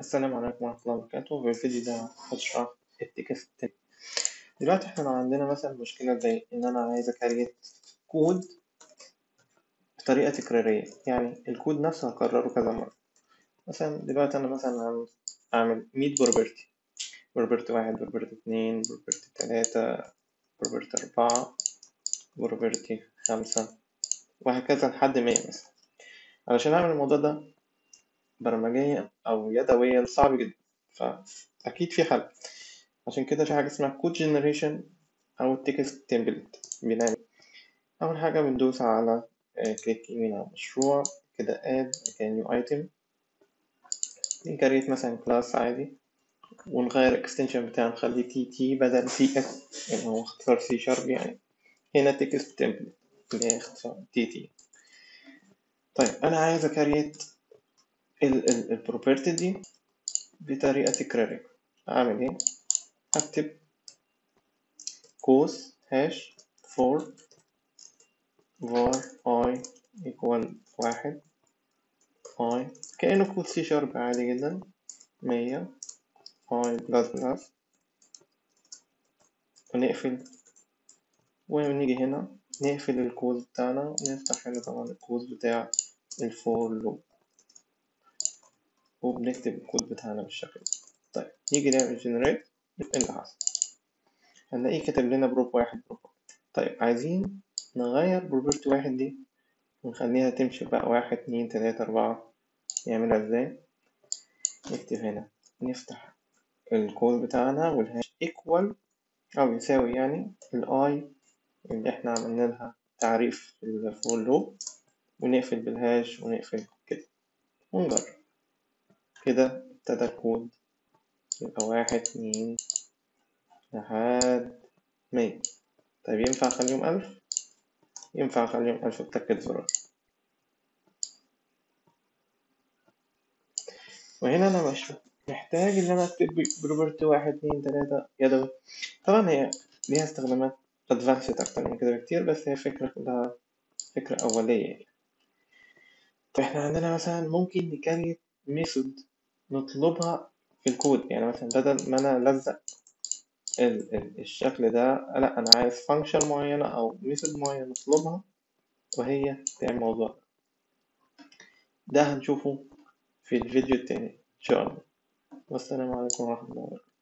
السلام عليكم ورحمة الله وبركاته. في الفيديو ده هشرح التكست تاني دلوقتي إحنا لو عندنا مثلا مشكلة زي إن أنا عايز أ create code بطريقة تكرارية. يعني الكود نفسه هكرره كذا مرة. مثلا دلوقتي أنا مثلا أعمل مية property property واحد property اتنين property تلاتة property أربعة property خمسة وهكذا لحد مية مثلا. علشان أعمل الموضوع ده برمجيا أو يدويا صعب جدا فأكيد في حل. عشان كده في حاجة اسمها code generation أو text template بنعمل أول حاجة بندوس على click يمين على المشروع كده add new item. ن create مثلا class عادي ونغير ال extension بتاعه نخليه tt بدل cs يعني هو اختصار C sharp يعني. هنا text template اللي هي اختصار TT طيب أنا عايز أ create ال property دي بطريقة تكرارية. أعمل إيه؟ هكتب قوس hash for var i equal واحد. i كأنه كود C Sharp عادي جدا. مية. i plus plus ونقفل. ونيجي هنا؟ نقفل الكود بتاعنا. ونفتح هنا طبعا الكود بتاع ال for loop وبنكتب الكود بتاعنا بالشكل ده. طيب نيجي نعمل generate إيه اللي حصل. هنلاقيه كاتب لنا prop واحد prop طيب عايزين نغير property واحد دي ونخليها تمشي بقى واحد اتنين تلاتة أربعة. نعملها إزاي؟ نكتب هنا. نفتح الكود بتاعنا وال hash equal أو يساوي يعني ال i اللي إحنا عملنا لها تعريف ال for loop ونقفل بال hash ونقفل كده. ونجرب. كده ابتدى الكود يبقى واحد اتنين لحد مية طيب ينفع أخليهم ألف؟ ينفع أخليهم ألف بتكة زرار وهنا أنا مش محتاج إن أنا أكتب property واحد اتنين تلاتة يدوي طبعا هي ليها استخدامات advanced أكتر من كده بكتير بس هي فكرة كلها فكرة أولية يعني. طيب إحنا عندنا مثلا ممكن ن create method نطلبها في الكود. يعني مثلا بدل ما أنا ألزق الشكل ده لا أنا عايز function معينة أو method معينة نطلبها وهي تعمل الموضوع ده هنشوفه في الفيديو التاني إن شاء الله. والسلام عليكم ورحمة الله وبركاته.